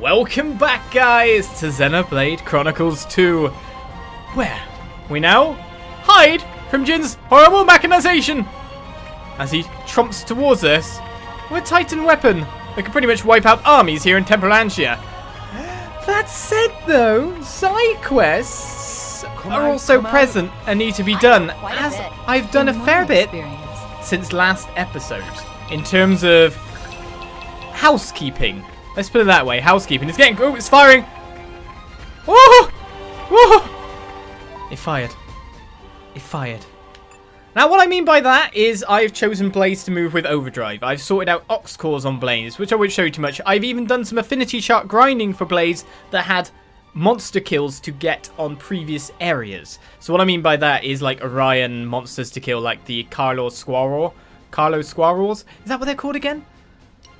Welcome back, guys, to Xenoblade Chronicles 2, where we now hide from Jin's horrible mechanization as he trumps towards us with a Titan weapon that can pretty much wipe out armies here in Temperantia. That said, though, side quests are also present and need to be done, as. I've done a fair bit experience. since last episode in terms of housekeeping. Let's put it that way. Housekeeping. It's getting. Oh, it's firing. Whoa! Whoa! It fired. It fired. Now, what I mean by that is I've chosen Blaze to move with Overdrive. I've sorted out Aux cores on Blaze, which I won't show you too much. I've even done some affinity chart grinding for Blaze that had monster kills to get on previous areas. So what I mean by that is like Orion monsters to kill, like the Carlos Squirrel. Carlos Squirrels? Is that what they're called again?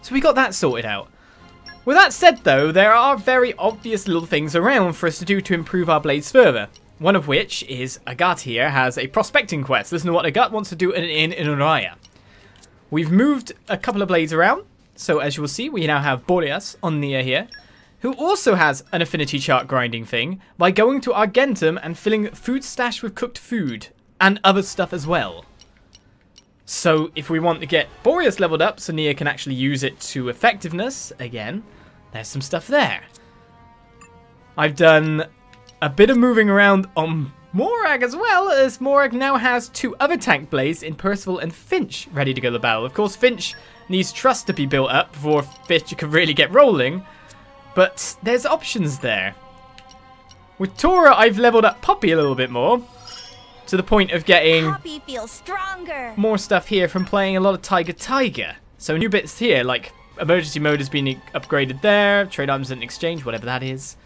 So we got that sorted out. With that said though, there are very obvious little things around for us to do to improve our blades further. One of which is Agate here has a prospecting quest. Listen to what Agate wants to do in, in, in Uraya. We've moved a couple of blades around. So as you will see, we now have Boreas on Nia here, who also has an affinity chart grinding thing by going to Argentum and filling food stash with cooked food and other stuff as well. So if we want to get Boreas leveled up so Nia can actually use it to effectiveness again, there's some stuff there. I've done a bit of moving around on Morag as well, as Morag now has two other tank blades in Perceval and Finch ready to go to battle. Of course, Finch needs trust to be built up before Finch can really get rolling, but there's options there. With Tora, I've leveled up Poppi a little bit more, to the point of getting Poppi feels stronger. more stuff here from playing a lot of Tiger Tiger. So new bits here, like emergency mode has been upgraded there, trade items and exchange, whatever that is.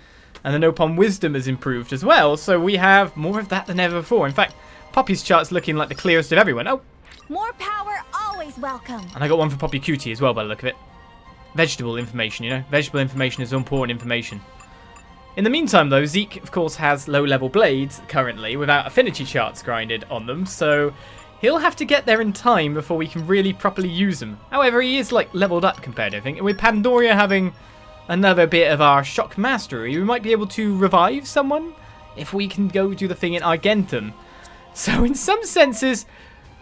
And the Nopon Wisdom has improved as well, so we have more of that than ever before. In fact, Poppi's chart's looking like the clearest of everyone. Oh, More power always welcome. and I got one for Poppi QT as well by the look of it. Vegetable information, you know? Vegetable information is important information. In the meantime, though, Zeke, of course, has low-level blades currently without affinity charts grinded on them, so he'll have to get there in time before we can really properly use him. However, he is, like, leveled up compared to everything. And with Pandoria having another bit of our shock mastery, we might be able to revive someone if we can go do the thing in Argentum. So, in some senses,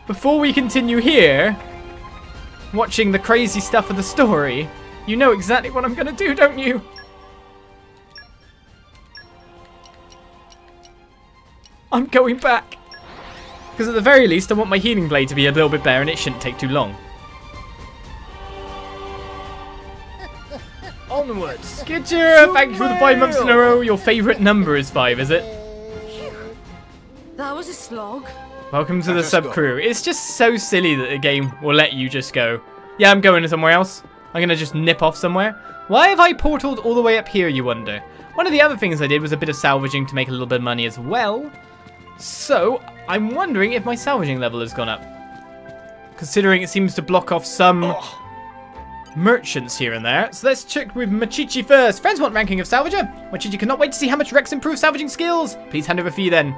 before we continue here, watching the crazy stuff of the story, you know exactly what I'm going to do, don't you? I'm going back. Because at the very least, I want my healing blade to be a little bit better and it shouldn't take too long. Onwards. Skidger, thank you for the five months in a row. Your favourite number is five, is it? That was a slog. Welcome to the Let us sub go. crew. It's just so silly that the game will let you just go, yeah, I'm going somewhere else. I'm going to just nip off somewhere. Why have I portaled all the way up here, you wonder? One of the other things I did was a bit of salvaging to make a little bit of money as well. So, I'm wondering if my salvaging level has gone up. Considering it seems to block off some merchants here and there. So let's check with Machichi first. Friends want ranking of salvager. Machichi cannot wait to see how much Rex improves salvaging skills. Please hand over fee then.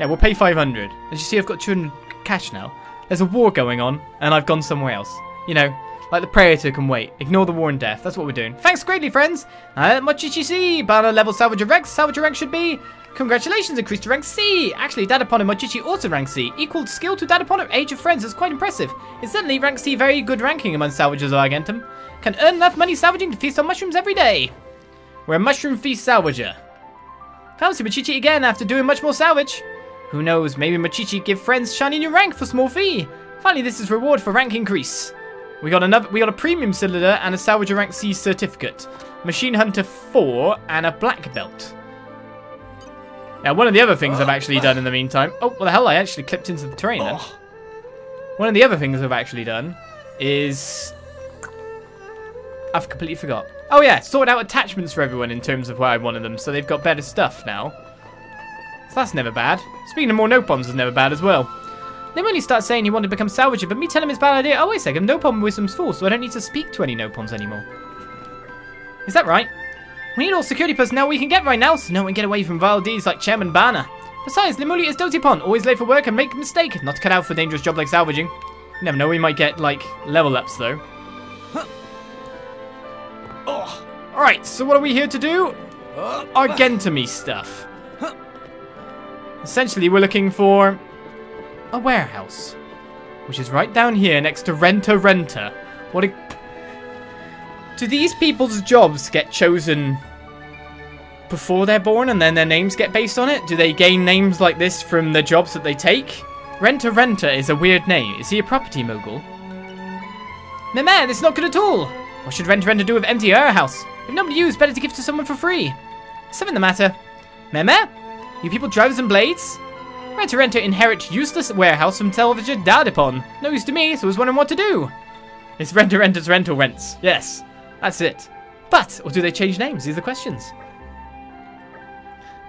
Yeah, we'll pay 500. As you see, I've got 200 cash now. There's a war going on, and I've gone somewhere else. You know, like the Praetor can wait. Ignore the war and death. That's what we're doing. Thanks greatly, friends. Uh, Machichi C. Banner level Salvager Rex. Salvager rank should be... Congratulations, increased to rank C. Actually, Dadapon and Machichi also rank C. Equal skill to Dadapon at Age of Friends. is quite impressive. It's certainly rank C very good ranking among salvagers of Argentum. Can earn enough money salvaging to feast on mushrooms every day. We're a mushroom feast salvager. Fancy Machichi again after doing much more salvage. Who knows, maybe Machichi give friends shiny new rank for small fee. Finally, this is reward for rank increase. We got another, we got a premium cylinder and a salvager rank C certificate. Machine Hunter 4 and a black belt. Now, one of the other things I've actually done in the meantime... Oh, well, the hell, I actually clipped into the terrain then. One of the other things I've actually done is... I've completely forgot. Oh yeah, sorted out attachments for everyone in terms of where I wanted them, so they've got better stuff now. So that's never bad. Speaking of more Nopons is never bad as well. They only start saying he wanted to become salvager, but me telling him it's a bad idea. Oh, wait a second, Nopon wisdom's full, so I don't need to speak to any Nopons anymore. Is that right? We need all security personnel we can get right now, so no one get away from vile deeds like Chairman Banner. Besides, Limuli is Dotipon, always late for work and make a mistake, not cut out for dangerous job like salvaging. You never know, we might get, like, level ups though. Oh, Alright, so what are we here to do? Argentamy stuff. Essentially, we're looking for a warehouse, which is right down here next to Renter Renter. What a... Do these people's jobs get chosen before they're born and then their names get based on it? Do they gain names like this from the jobs that they take? Renter Renter is a weird name. Is he a property mogul? No man, it's not good at all. What should Renter Renter do with empty warehouse? If nobody used, better to give to someone for free. Something the matter. Meme? You people drivers and blades? Renter Renter inherit useless warehouse from television Dadipon. No use to me, so I was wondering what to do. It's Renter Renter's rental rents. Yes, that's it. But, or do they change names? These are the questions.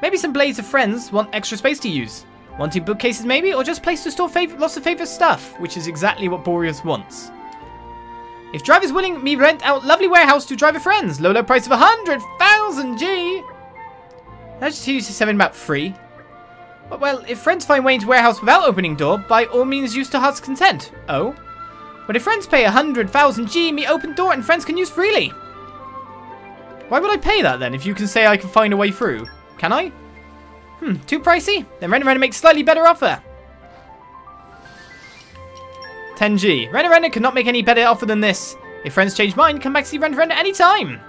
Maybe some blades of friends want extra space to use. Wanting bookcases maybe, or just place to store lots of favorite stuff, which is exactly what Boreas wants. If driver's willing, me rent out lovely warehouse to driver friends. Low, low price of a hundred thousand G. I just use this seven map free. Well, if friends find Wayne's warehouse without opening door, by all means use to heart's content. Oh? But if friends pay a hundred thousand G, me open door and friends can use freely. Why would I pay that then if you can say I can find a way through? Can I? Hmm, too pricey? Then Render Render makes slightly better offer. 10G. Render Render cannot make any better offer than this. If friends change mind, come back to see Render Render anytime.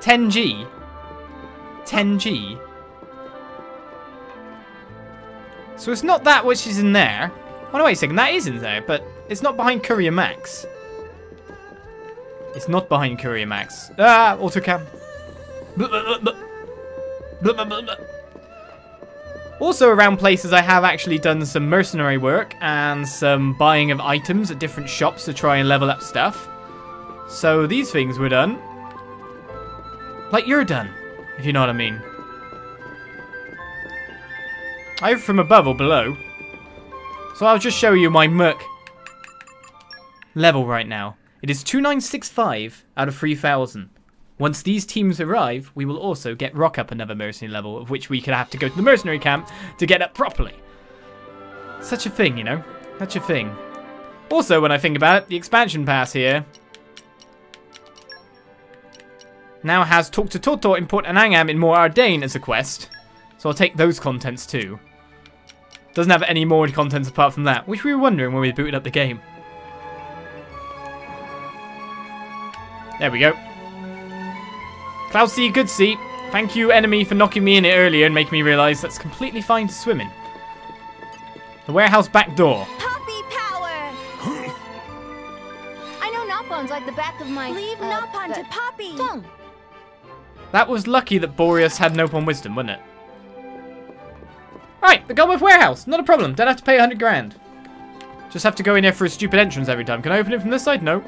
10G. 10G. So it's not that which is in there. Oh no, wait a second, that is in there, but it's not behind Courier Max. It's not behind Courier Max. Ah, autocam. Also around places I have actually done some mercenary work and some buying of items at different shops to try and level up stuff. So these things were done. Like you're done, if you know what I mean. Either from above or below. So I'll just show you my Merc level right now. It is 2965 out of 3000. Once these teams arrive, we will also get Rock up another mercenary level, of which we could have to go to the mercenary camp to get up properly. Such a thing, you know? Such a thing. Also, when I think about it, the expansion pass here now has Talk to Toto in Port Anangham in Mor Ardain as a quest. So I'll take those contents too. Doesn't have any more contents apart from that, which we were wondering when we booted up the game. There we go. Cloud Sea, good sea. Thank you, enemy, for knocking me in it earlier and making me realise that's completely fine to swim in. The warehouse back door. Poppi power! I know Nopon's like the back of my... Leave uh, Nopon to but- Poppi! tongue. That was lucky that Boreas had Nopon wisdom, wasn't it? Right, the Gulworth Warehouse. Not a problem. Don't have to pay 100 grand. Just have to go in here for a stupid entrance every time. Can I open it from this side? No.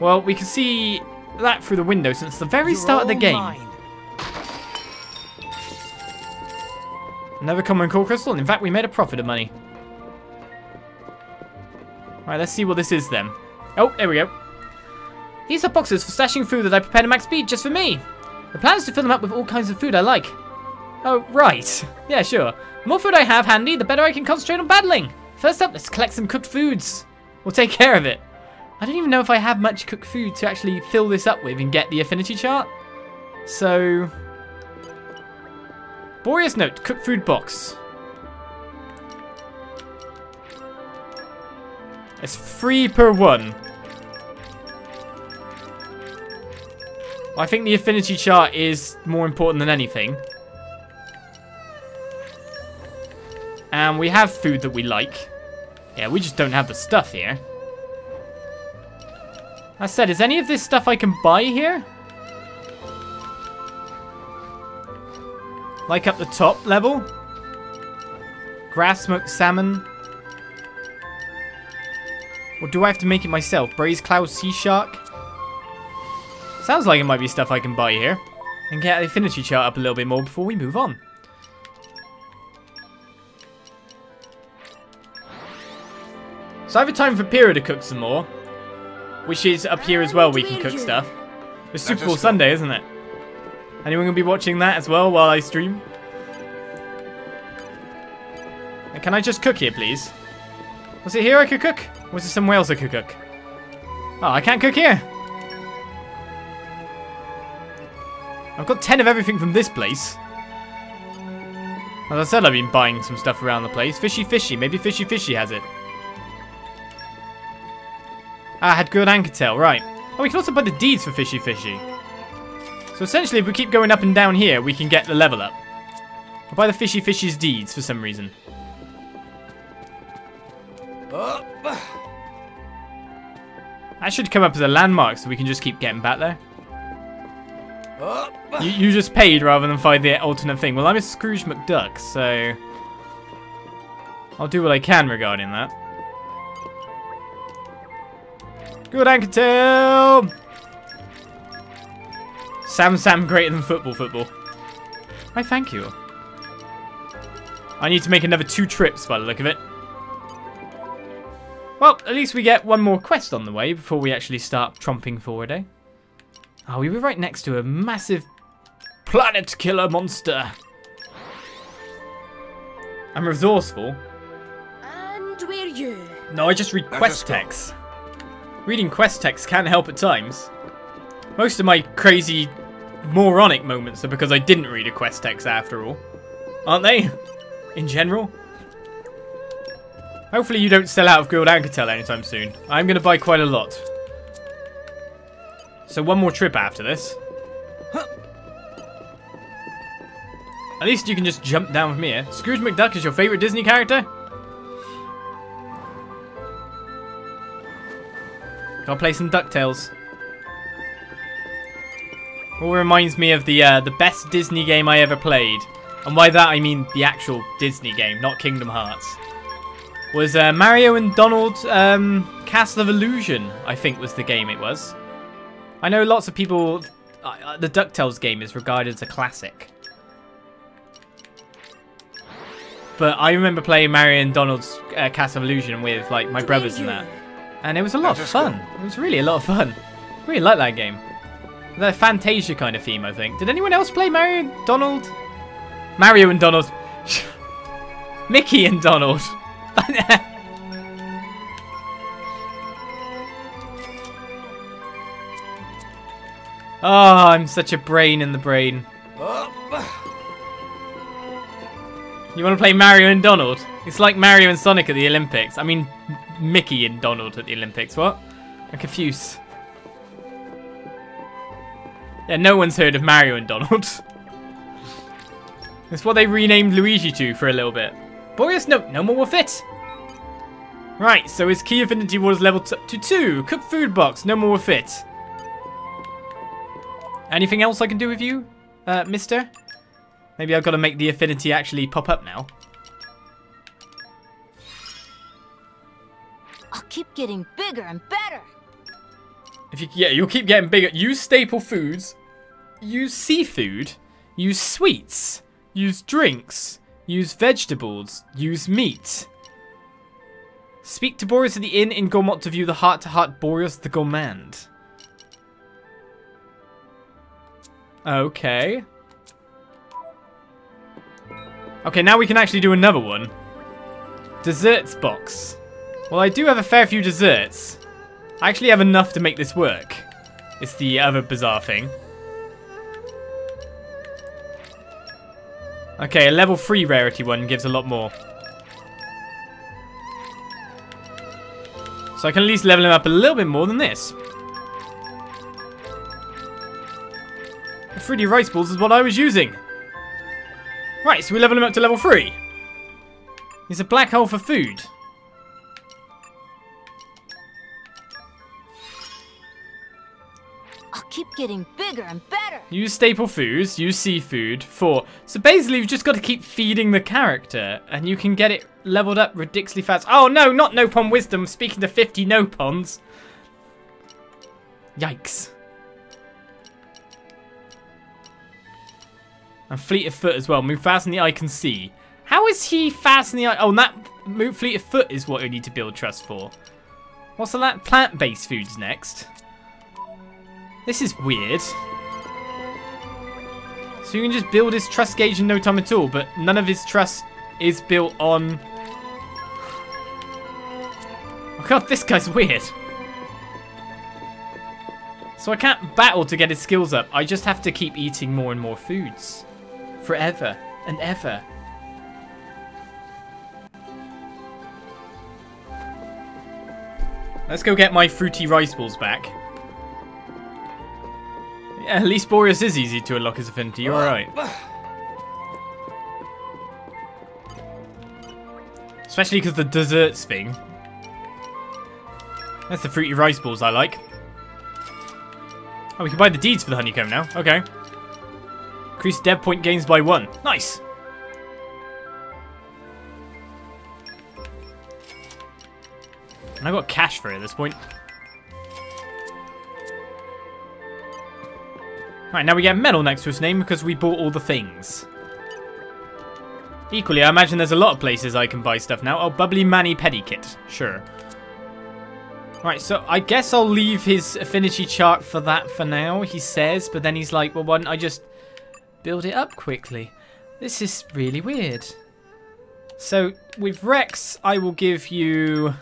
Well, we can see that through the window since the very start of the game. Another common core crystal. In fact, we made a profit of money. Alright, let's see what this is then. Oh, there we go. These are boxes for stashing food that I prepared at max speed just for me. The plan is to fill them up with all kinds of food I like. Oh, right. Yeah, sure. The more food I have handy, the better I can concentrate on battling. First up, let's collect some cooked foods. We'll take care of it. I don't even know if I have much cooked food to actually fill this up with and get the affinity chart. So... Boreas note, cooked food box. It's free per one. I think the affinity chart is more important than anything. And we have food that we like. Yeah, we just don't have the stuff here. I said, is any of this stuff I can buy here? Like up the top level? Grass smoked salmon. Or do I have to make it myself? Braised cloud sea shark? Sounds like it might be stuff I can buy here. And get the affinity chart up a little bit more before we move on. So I have a time for Pyra to cook some more. Which is up here as well, we can cook stuff. It's Super go. Sunday, isn't it? Anyone gonna be watching that as well while I stream? And Can I just cook here, please? Was it here I could cook? Or was it somewhere else I could cook? Oh, I can't cook here. I've got 10 of everything from this place. As I said, I've been buying some stuff around the place. Fishy Fishy. Maybe Fishy Fishy has it. I had good anchor tail, right. Oh, we can also buy the deeds for Fishy Fishy. So essentially, if we keep going up and down here, we can get the level up. I'll buy the Fishy Fishy's deeds for some reason. That should come up as a landmark so we can just keep getting back there. You, you just paid rather than find the alternate thing. Well, I'm a Scrooge McDuck, so... I'll do what I can regarding that. Good anchor tail! Sam Sam greater than football football. I thank you. I need to make another two trips by the look of it. Well, at least we get one more quest on the way before we actually start tromping forward, eh? Oh, we were right next to a massive planet killer monster. I'm resourceful. And we're you. No, I just read Let quest us go. text. Reading quest text can help at times. Most of my crazy moronic moments are because I didn't read a quest text after all. Aren't they? In general? Hopefully you don't sell out of Guild Anchortel anytime soon. I'm going to buy quite a lot. So one more trip after this. At least you can just jump down from here. Scrooge McDuck is your favourite Disney character? Gotta play some DuckTales. All reminds me of the uh, the best Disney game I ever played. And by that I mean the actual Disney game, not Kingdom Hearts. Was uh, Mario and Donald um, Castle of Illusion, I think was the game it was. I know lots of people... Uh, uh, the DuckTales game is regarded as a classic. But I remember playing Mario and Donald's uh, Castle of Illusion with like my brothers and that. And it was a lot of fun. It was really a lot of fun. Really like that game. The Fantasia kind of theme, I think. Did anyone else play Mario and Donald? Mario and Donald. Mickey and Donald. oh, I'm such a brain in the brain. You want to play Mario and Donald? It's like Mario and Sonic at the Olympics. I mean, Mickey and Donald at the Olympics. What? I'm confused. Yeah, no one's heard of Mario and Donald. It's what they renamed Luigi to for a little bit. Boreas, no, no more will fit. Right, so his key affinity was leveled up to 2. Cook food box, no more will fit. Anything else I can do with you, uh, mister? Maybe I've got to make the affinity actually pop up now. I'll keep getting bigger and better. If you, yeah, you'll keep getting bigger. Use staple foods. Use seafood. Use sweets. Use drinks. Use vegetables. Use meat. Speak to Boreas at the inn in Gormott to view the heart-to-heart Boreas the Gourmand. Okay. Okay, now we can actually do another one. Desserts box. Well, I do have a fair few desserts. I actually have enough to make this work. It's the other bizarre thing. Okay, a level 3 rarity one gives a lot more. So I can at least level him up a little bit more than this. The 3D rice balls is what I was using. Right, so we level him up to level 3. He's a black hole for food. Keep getting bigger and better. Use staple foods, use seafood, four. So basically you've just got to keep feeding the character and you can get it leveled up ridiculously fast. Oh no, not Nopon Wisdom, speaking to 50 Nopons. Yikes. And Fleet of Foot as well, move fast in the eye can see. How is he fast in the eye? Oh, and that move Fleet of Foot is what you need to build trust for. What's the la- plant-based foods next? This is weird. So you can just build his trust gauge in no time at all, but none of his trust is built on... Oh god, this guy's weird. So I can't battle to get his skills up. I just have to keep eating more and more foods. Forever and ever. Let's go get my fruity rice balls back. Yeah, at least Boreas is easy to unlock his affinity. You're alright. Especially because the desserts thing. That's the fruity rice balls I like. Oh, we can buy the deeds for the honeycomb now. Okay. Increase dev point gains by one. Nice. And I got cash for it at this point. Right, now we get metal next to his name because we bought all the things. Equally, I imagine there's a lot of places I can buy stuff now. Oh, Bubbly Manny Pedikit. Sure. Right, so I guess I'll leave his affinity chart for that for now, he says. But then he's like, well, why don't I just build it up quickly? This is really weird. So, with Rex, I will give you...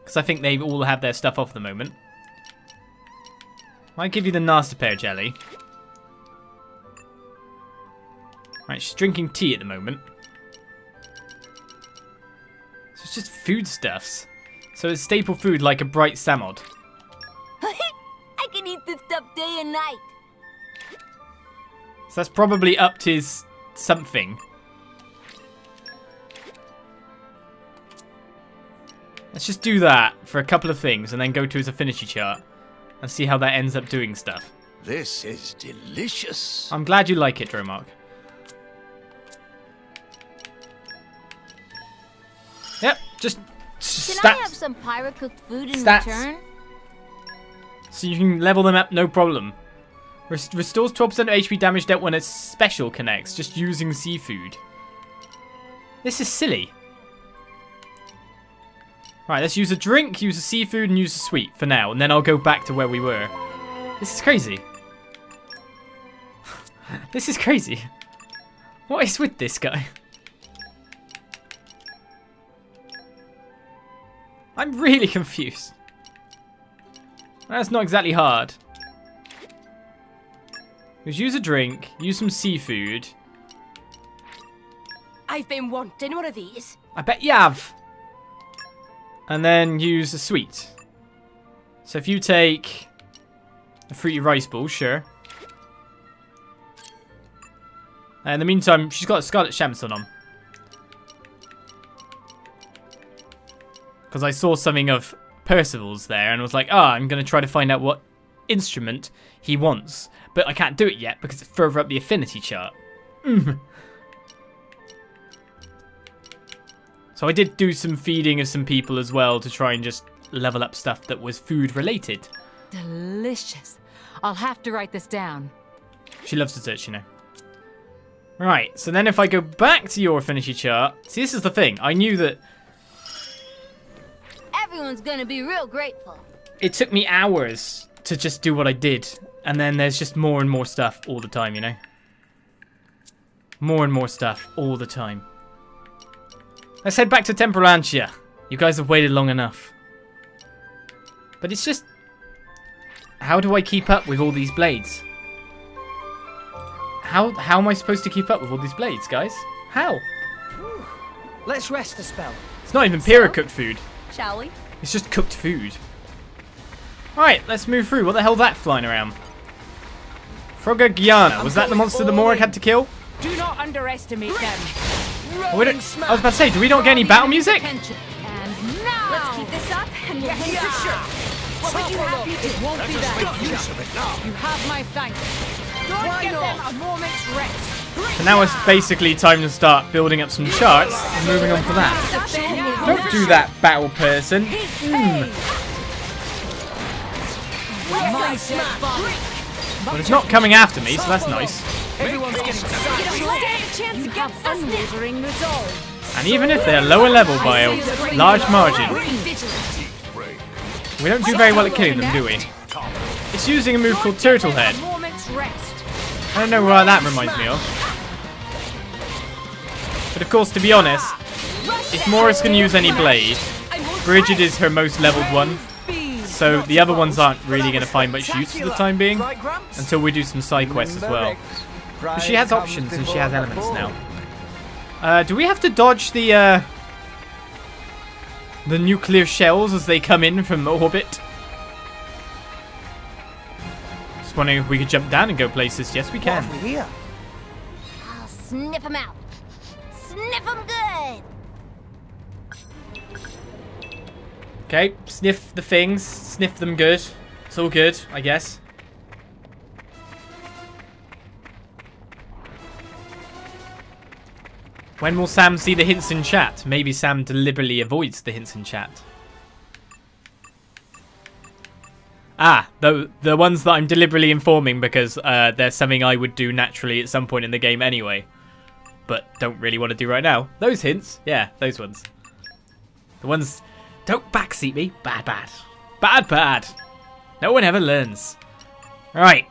Because I think they all have their stuff off the moment. I give you the Nasty Pear Jelly. Right, she's drinking tea at the moment. So it's just foodstuffs. So it's staple food like a bright samod. I can eat this stuff day and night. So that's probably up to his something. Let's just do that for a couple of things and then go to his affinity chart and see how that ends up doing stuff. This is delicious. I'm glad you like it, Dromarch. Just Can. I have some pirate cooked food in Stats. return? So you can level them up, no problem. Rest restores 12% of HP damage dealt when a special connects, just using seafood. This is silly. Right, let's use a drink, use a seafood, and use a sweet for now, and then I'll go back to where we were. This is crazy. this is crazy. What is with this guy? I'm really confused. That's not exactly hard. Just use a drink, use some seafood. I've been wanting one of these. I bet you have. And then use a sweet. So if you take a fruity rice ball, sure. And in the meantime, she's got a Scarlet Shamson on. Because I saw something of Perceval's there and was like, ah, I'm going to try to find out what instrument he wants. But I can't do it yet because it's further up the affinity chart. Mm. So I did do some feeding of some people as well to try and just level up stuff that was food related. Delicious. I'll have to write this down. She loves desserts, you know. Right, so then if I go back to your affinity chart, see this is the thing, I knew that Everyone's gonna be real grateful. it took me hours to just do what I did, and then there's just more and more stuff all the time, you know? More and more stuff all the time. Let's head back to Temperantia. You guys have waited long enough. But it's just... How do I keep up with all these blades? How, how am I supposed to keep up with all these blades, guys? How? Let's rest a spell. It's not even Pyra cooked food. Shall we? It's just cooked food. Alright, let's move through. What the hell that flying around? Frogagiana. Was that the monster the Morag had to kill? Do not underestimate them. Oh, we don't- I was about to say, do we not get any battle music? And now. Let's keep this up and we'll win for sure. What would you have me do? It won't be that. use of it now. You have my thanks. Don't Why give not? them a moment's rest. So now it's basically time to start building up some charts and moving on for that. Don't do that, battle person. Hmm. But it's not coming after me, so that's nice. Everyone's getting excited. You don't stand a chance You have against us now. unwavering resolve. And even if they're lower level by a large margin, we don't do very well at killing them, do we? It's using a move called Turtle Head. A moment's rest. I don't know what that reminds me of. But of course, to be honest, if Morris can use any blade, Brighid is her most leveled one. so the other ones aren't really going to find much use for the time being until we do some side quests as well. But she has options and she has elements now. Uh, do we have to dodge the uh, the nuclear shells as they come in from orbit? Just wondering if we could jump down and go places. Yes, we can. I'll them out. Sniff them good. Okay, sniff the things, sniff them good. It's all good, I guess. When will Sam see the hints in chat? Maybe Sam deliberately avoids the hints in chat. Ah, the the ones that I'm deliberately informing because uh, they're something I would do naturally at some point in the game anyway, but don't really want to do right now. Those hints, yeah, those ones. The ones don't backseat me. Bad, bad. Bad, bad. No one ever learns. Right.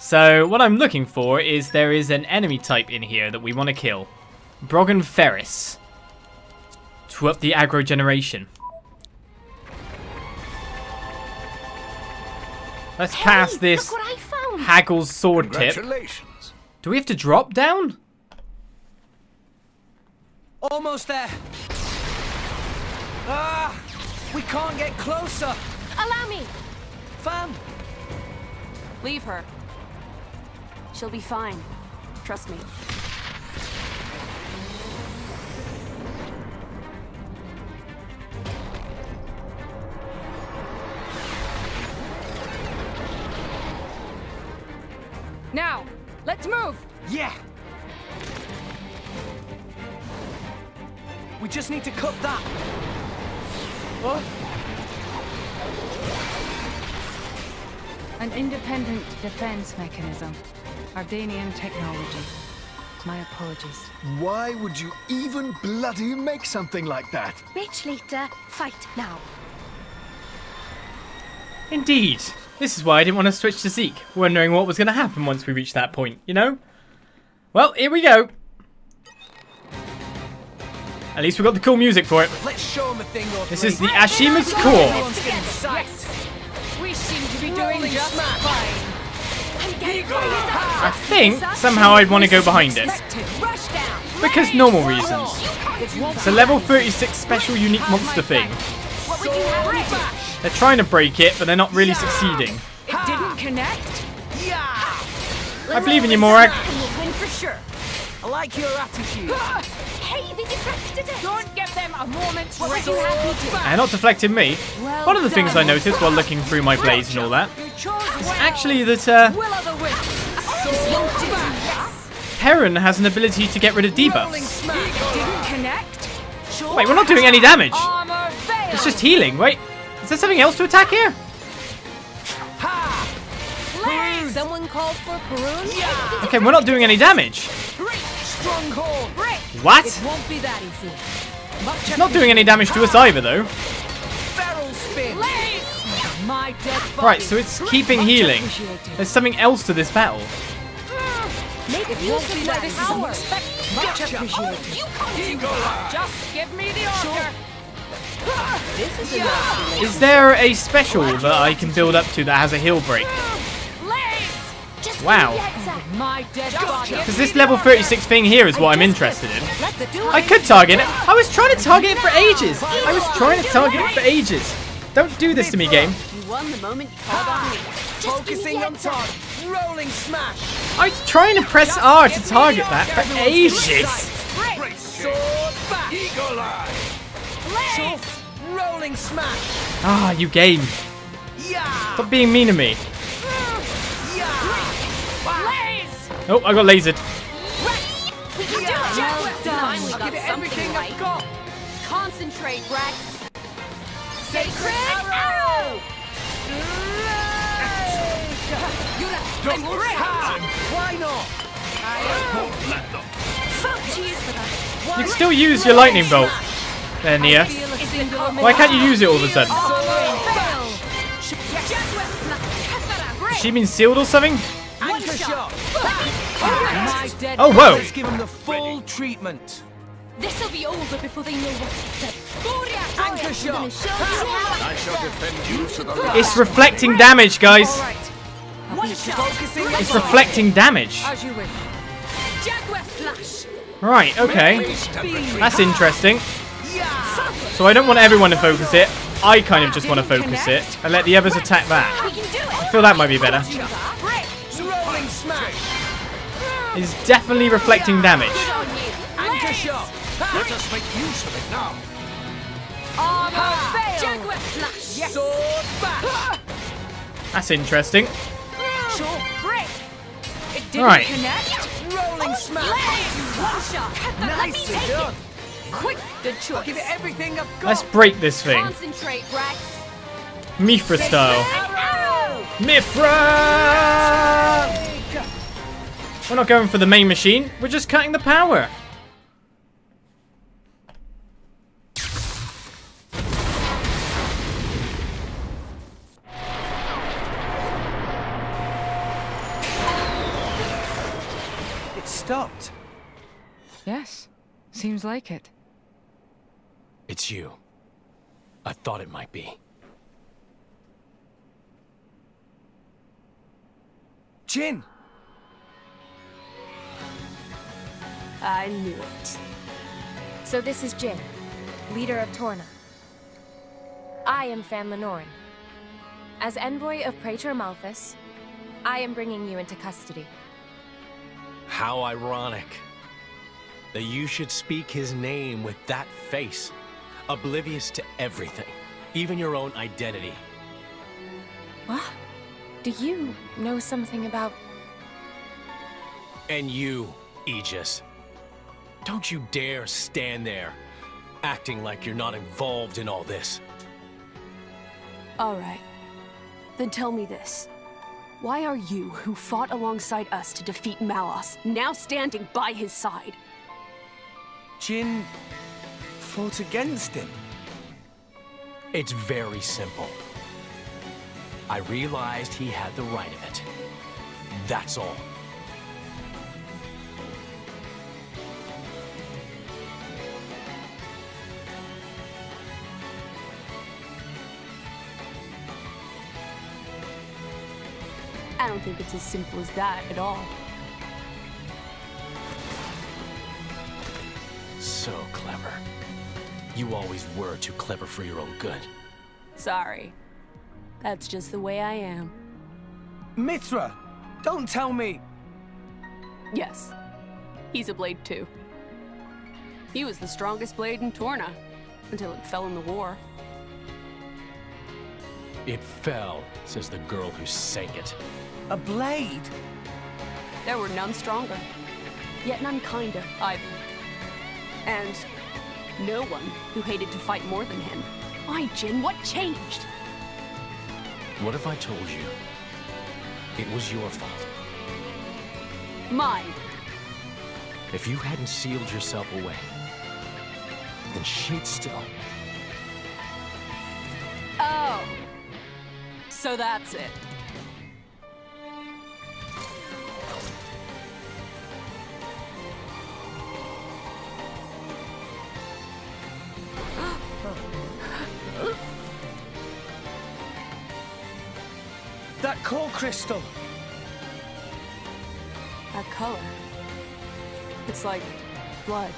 So, what I'm looking for is there is an enemy type in here that we want to kill. Brogan Ferris. To up the aggro generation. Let's pass this Look what I found. Haggle's sword tip. Do we have to drop down? Almost there. Ah! We can't get closer. Allow me. Fam, Leave her. She'll be fine. Trust me. now, let's move. Yeah. We just need to cut that. What? An independent defense mechanism. Ardanian technology. My apologies. Why would you even bloody make something like that? Bitch later. Fight now. Indeed. This is why I didn't want to switch to Zeke, wondering what was going to happen once we reached that point, you know? Well, here we go. At least we got the cool music for it. Let's show him a thing or This is the Aeshma's Core. Everyone's getting psyched. We seem to be doing just fine. I think somehow I'd want to go behind it. Because normal reasons. It's a level 36 special unique monster thing. What would you have me do? They're trying to break it, but they're not really succeeding. It didn't connect? I believe in you, Morag. I like your attitude. Hey, they deflected it. Don't give them a moment's What rest. you have? And not deflecting me. Well One of the things I noticed while looking through my blades and all that You chose is well. actually that uh, Will of the wisp. Perun has an ability to get rid of Rolling debuffs. smash. Didn't connect? Wait, we're not doing any damage. It's just healing. Wait, is there something else to attack here? Ha! Someone called for Perun? Okay, we're not doing any damage. Great stronghold. What? It won't be that easy. Much It's not doing any damage to us either, though. Barrel spin. My dead body. Right, so it's keeping healing. There's something else to this battle. Make It use won't of be that that easy. power. Much oh, appreciated. You can't Just give me the order. This is a Is there a special that I can build up to that has a heal break? Dead body. Because this level 36 thing here is what I'm interested in. I could target it. I was trying to target it for ages. I was trying to target it for ages. Don't do this to me, game. You won the moment you called on me. Just give me Focusing on heads target. Rolling smash. I was trying to press R to target that for ages. Sword back. Eagle Eye. Rolling smash. Ah, you game. Yeah. Stop being mean to me. Oh, I got lasered. Concentrate, Rex. Sacred arrow. Don't! Why not? That. You can still use your lightning bolt. There, Nia. Why can't you use it all of a sudden? Has she been sealed or something? Anchor shot. My dead Oh, whoa. Let's give him the full treatment. This'll be over before they know what's done. Anchor shot. I shall defend you to the last. It's reflecting damage, guys. All right. Focusing on It's reflecting damage. As you wish. Jaguar slash. Right, okay. That's interesting. So I don't want everyone to focus it. I kind of just want to focus it and let the others attack that. We can do it. I feel that might be better. Rolling smash. It's definitely reflecting damage. on you. Anchor shot. Let us make use of it now. Armor fail. Sword back. That's interesting. Sure. Break. It didn't Right. Rolling smash. One shot. Let me Nicely take done. it. Quick. Good choice. Give it everything I've got. Let's break this thing. Concentrate, Mythra style. Arrow. Mythra! We're not going for the main machine. We're just cutting the power. It stopped. Yes. Seems like it. It's you. I thought it might be. Jin. I knew it. So this is Jin, leader of Torna. I am Fan La Norne. As envoy of Praetor Malthus, I am bringing you into custody. How ironic. That you should speak his name with that face. Oblivious to everything. Even your own identity. What? Do you know something about... And you, Aegis. Don't you dare stand there, acting like you're not involved in all this. All right. Then tell me this. Why are you, who fought alongside us to defeat Malos, now standing by his side? Jin fought against him. It's very simple. I realized he had the right of it. That's all. I don't think it's as simple as that at all. So clever. You always were too clever for your own good. Sorry. That's just the way I am. Mythra, don't tell me. Yes. He's a blade too. He was the strongest blade in Torna until it fell in the war. It fell, says the girl who sank it. A blade. There were none stronger, yet none kinder either. And no one who hated to fight more than him. Why, Jin? What changed? What if I told you it was your fault? Mine. If you hadn't sealed yourself away, then she'd still. Oh. So that's it. Core crystal. That color. It's like blood.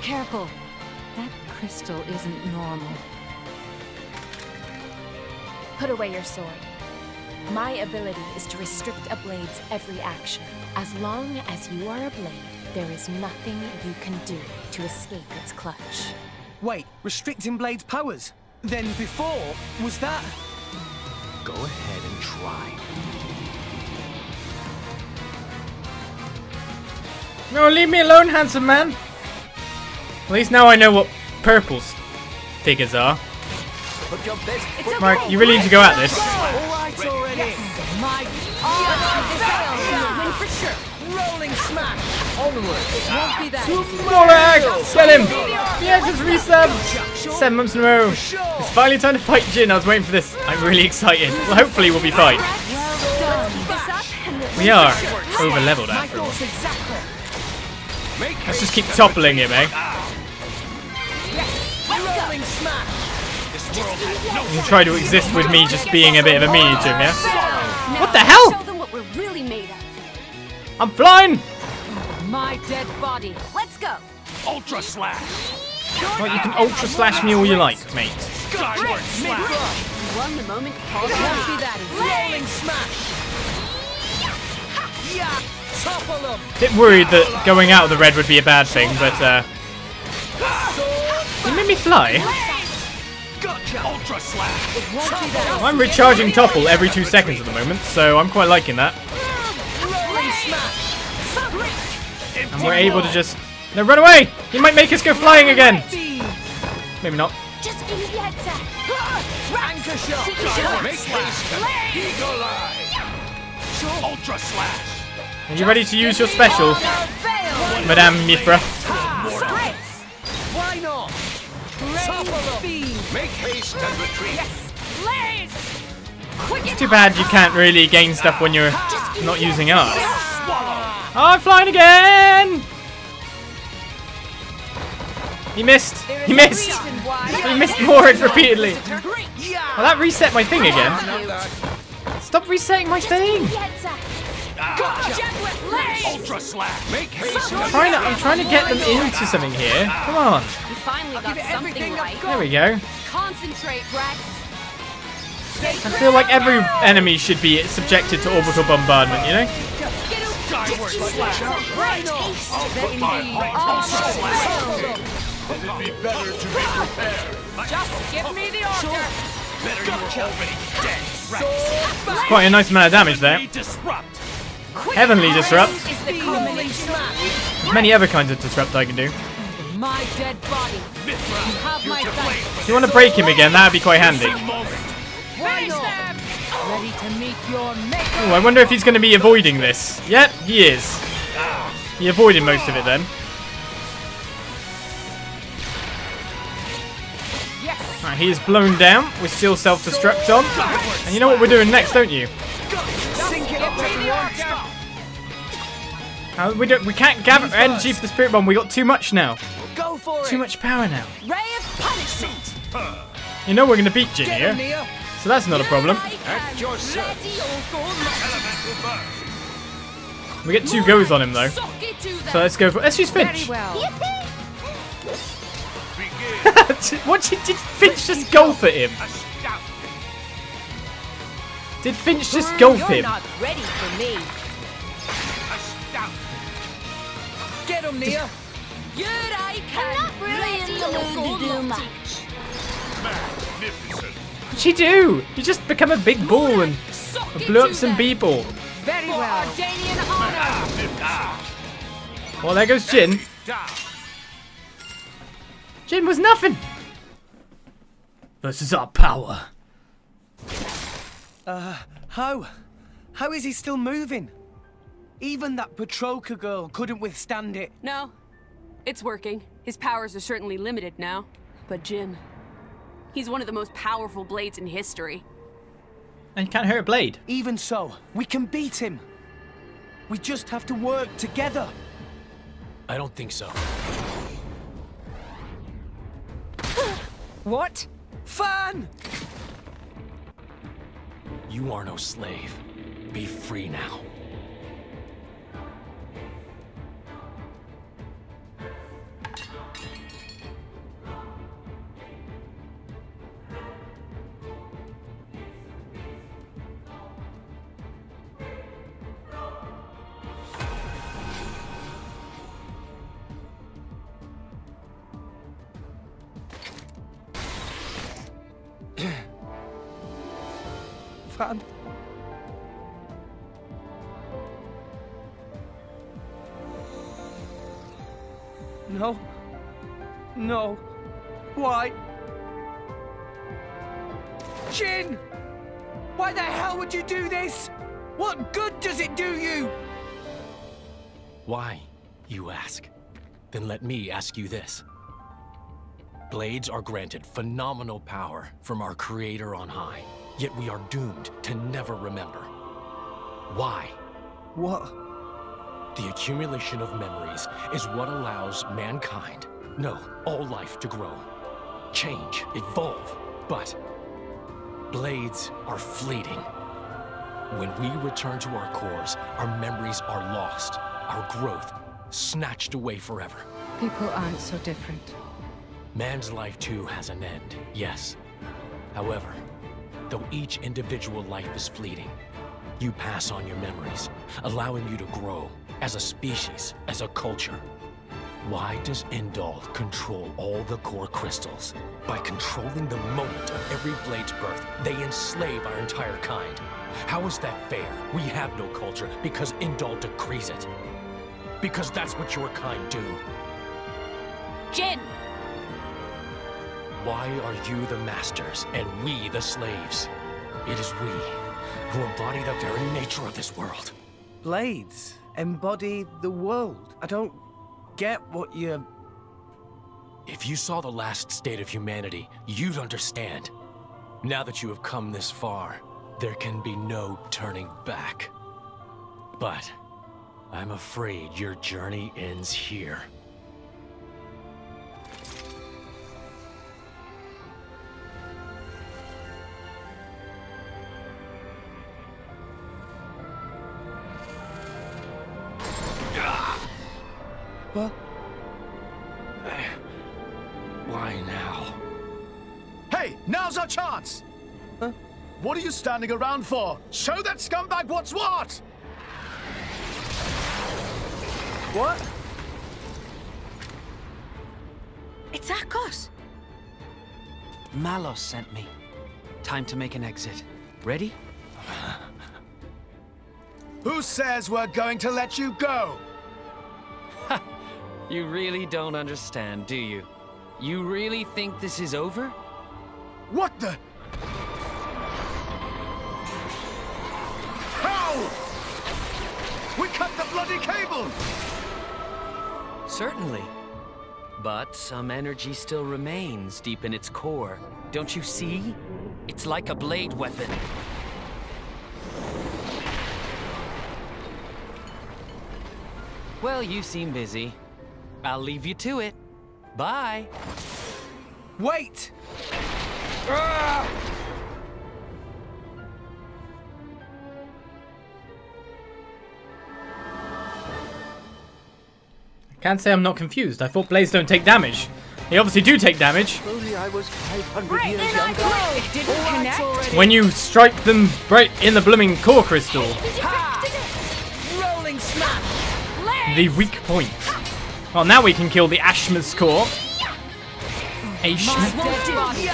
Careful. That crystal isn't normal. Put away your sword. My ability is to restrict a blade's every action. As long as you are a blade, there is nothing you can do to escape its clutch. Wait, restricting Blade's powers? Then before, was that? Go ahead and try. No, leave me alone, handsome man. At least now I know what purple's figures are. Put your best foot Mark, you really need to go at this. All right already. My Win for sure. Rolling smash. Won't be that easy. Morag! Get him! Yes, it's resubbed! Seven months in a row. It's finally time to fight Jin. I was waiting for this. I'm really excited. Well, hopefully we'll be fine. Keep this up and we'll are over leveled after all. Let's just keep toppling him, eh? Rolling smash. You try to exist with me just being a bit of a meanie to him, yeah? What the hell? What we're really made of. I'm flying! My dead body. Let's go. Ultra slash. Well, you can ultra slash me all you like, mate. You moment smash. Bit worried that going out of the red would be a bad thing, but uh, you made me fly. I'm recharging topple every two seconds at the moment, so I'm quite liking that. And we're able to just... No, run away! He might make us go flying again! Maybe not. Just give the headset. Anchor shot. Make haste. Eagle eye. Ultra slash. Are you ready to use your special, Madame Mythra? Why not? Topple them. Make haste and retreat. It's too bad you can't really gain stuff when you're not using us. Oh, I'm flying again! He missed! He missed! He missed forward repeatedly. Well, that reset my thing again. Stop resetting my thing! Ultra slash. Make haste I'm trying to, I'm trying to get them into something here. Come on. You finally got something right. There we go. Concentrate, Rex. I feel like every enemy should be subjected to orbital bombardment, you know? skyward slash. I'll put my ultra slash. It'd be better to be ah! prepared. Just give me the order. Better you were already dead. It's quite a nice amount of damage there. Disrupt. Heavenly Disrupt. Is the culmination. There's many other kinds of Disrupt I can do. My dead body. You have my thanks. If you want to break him again, that would be quite handy. Why not? Ready to meet your maker. Ooh, I wonder if he's going to be avoiding this. Yep, he is. He avoided most of it then. Yes. He is blown down with still self-destruct on. And you know what we're doing next, don't you? Sink it up with water. Uh, we don't. We can't gather energy for the spirit bomb. We got too much now. Go for Too it. much power now. Ray of punishment. You know we're going to beat Jin Get here, him, so that's not a problem. At your service. Ready or go Elemental burst. We get two goes on him though. Suck it to them. So let's go for. Let's use Very Finch. well. What did, did Finch just golf at him? Did Finch just golf You're him? not ready for me. Get him, Nia. Here I come. I'm not really to do much. Magnificent. What'd she do? You just become a big ball and blew up some people. Very well. Well, there goes Jin. Down. Jin was nothing. This is our power. Uh, how? How is he still moving? Even that Petroka girl couldn't withstand it. No, it's working. His powers are certainly limited now. But Jin, he's one of the most powerful blades in history. And you can't hurt a blade. Even so, we can beat him. We just have to work together. I don't think so. What? Fan! You are no slave. Be free now. No. No. Why? Jin! Why the hell would you do this? What good does it do you? Why, you ask? Then let me ask you this. Blades are granted phenomenal power from our Creator on high, yet we are doomed to never remember. Why? What? The accumulation of memories is what allows mankind, no, all life to grow, change, evolve. But blades are fleeting. When we return to our cores, our memories are lost, our growth snatched away forever. People aren't so different. Man's life too has an end, yes. However, though each individual life is fleeting, you pass on your memories, allowing you to grow as a species, as a culture. Why does Indol control all the core crystals? By controlling the moment of every blade's birth, they enslave our entire kind. How is that fair? We have no culture because Indol decrees it. Because that's what your kind do. Jin! Why are you the masters and we the slaves? It is we who embody the very nature of this world. Blades embody the world. I don't get what you're... If you saw the last state of humanity, you'd understand. Now that you have come this far, there can be no turning back. But I'm afraid your journey ends here. What? Why now? Hey, now's our chance! Huh? What are you standing around for? Show that scumbag what's what! What? It's Akhos! Malos sent me. Time to make an exit. Ready? Who says we're going to let you go? You really don't understand, do you? You really think this is over? What the? How? We cut the bloody cable! Certainly. But some energy still remains deep in its core. Don't you see? It's like a blade weapon. Well, you seem busy. I'll leave you to it. Bye. Wait! i Can't say I'm not confused. I thought blades don't take damage. They obviously do take damage. Only I was 500 Right, years then I younger. go! It didn't oh, connect? When you strike them right in the blooming core crystal, Rolling smash! the weak point. Well, now we can kill the Aeshma's core. Ashma. Dead body.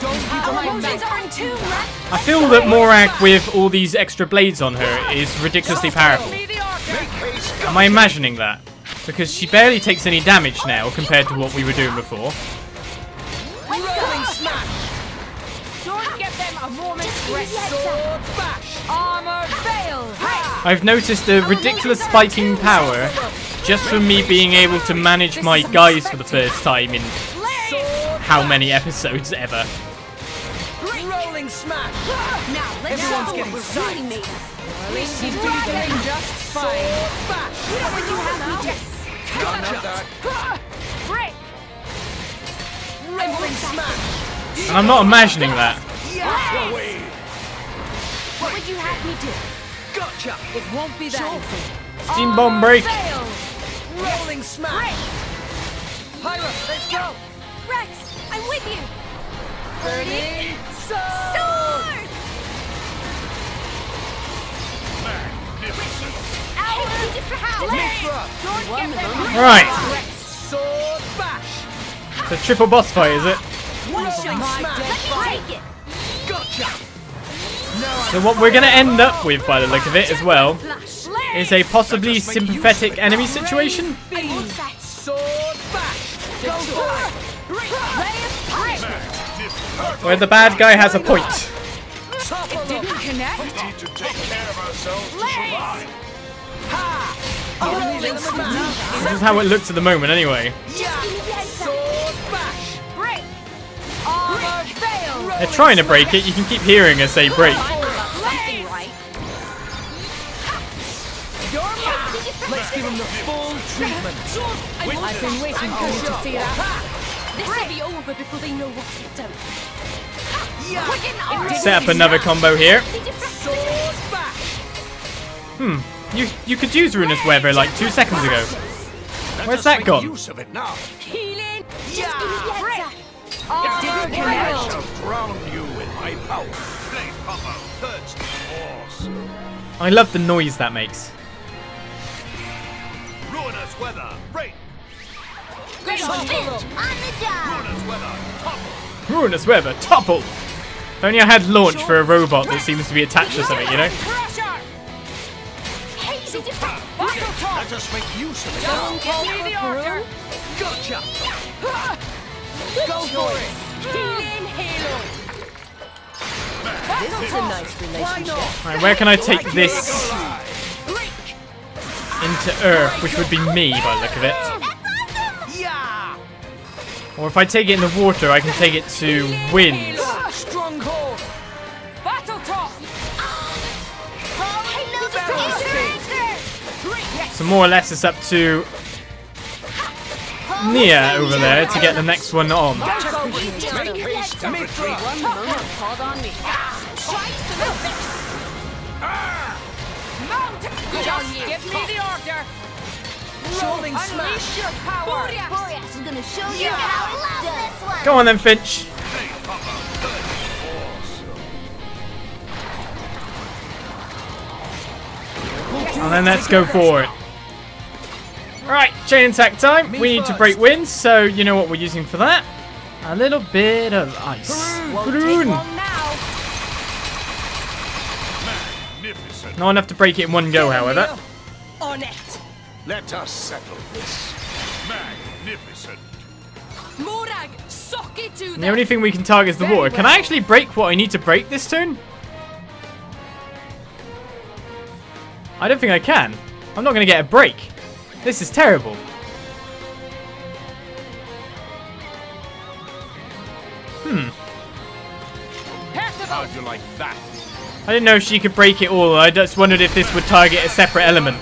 Don't be behind Emotions that. are in tune, right? I feel that Morag with all these extra blades on her is ridiculously powerful. Am I imagining that? Because she barely takes any damage now compared to what we were doing before. Rolling smash! Don't give them a moment's rest. Sword bash! Armor veil! I've noticed a ridiculous spiking power just from me being able to manage my guys for the first time in how many episodes ever. Rolling smash! Now, let's Everyone's show getting what we're psyched. really made of. We seem to be doing just fine. Sword bash! What you have me do? Break! Rolling smash! And I'm not imagining that. What would you have me do? Gotcha! It won't be that easy. Steam bomb break. Veil! Rolling smash! Pyra, let's go! Rex, I'm with you! Ready? So Sword! Ow! Need it for how? Don't give them Right, Sword bash! it's a triple boss fight, is it? Rolling Let me take it! Gotcha! So what we're gonna end up with, by the look of it, as well, Flash! Is a possibly sympathetic enemy situation. Where the bad guy has a point. It didn't connect? Need to take care of ourselves to survive. This is how it looks at the moment, anyway. They're trying to break it. You can keep hearing us say break. Full treatment. I've been waiting for you to see that. This will be over before they know what you've done. Set up another combo here. Hmm. You you could use Ruinous Weather like two seconds ago. Where's that gone? use of it now. Healing. Armor I shall drown you in my power. Flame combo, thirsty horse. I love the noise that makes. Ruinous weather, break. Finch, on the job. Ruinous weather, topple. Ruinous Weather, topple! If only I had launch for a robot that seems to be attached to something, you know? Crusher. Hazy defense. Battle top. Let us make use of it Don't call me the order. Gotcha. Go for it. Healing halo. This is a nice relationship. Right, where can I take this into Earth, which would be me by the look of it? Or if I take it in the water, I can take it to wind. Stronghold. Battle top. So more or less it's up to Nia over there to get the next one on. Just give me the order. Rolling smash. Your power. Boreas is gonna show you how it's done. This one. Go on then, Finch. Flame combo, thirsty horse. And then let's go for it. Right, chain attack time. We need to break winds, so you know what we're using for that? A little bit of ice. Won't Broon. long now. Magnificent. Not enough to break it in one go, however. On it. Let us settle this. Magnificent. Morag, sock it to The only thing we can target is the water. Can I actually break what I need to break this turn? I don't think I can. I'm not going to get a break. This is terrible. I didn't know if she could break it all. I just wondered if this would target a separate element,